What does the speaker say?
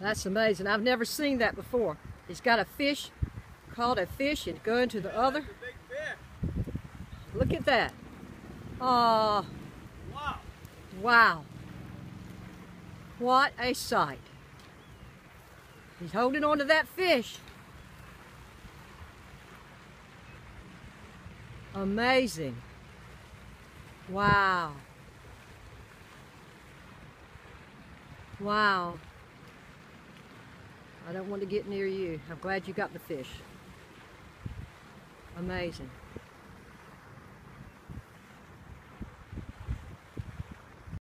That's amazing. I've never seen that before. He's got a fish, caught a fish and going to the other. Look at that. Oh, Wow. wow. What a sight. He's holding on to that fish. Amazing. Wow. Wow. I don't want to get near you. I'm glad you got the fish. Amazing.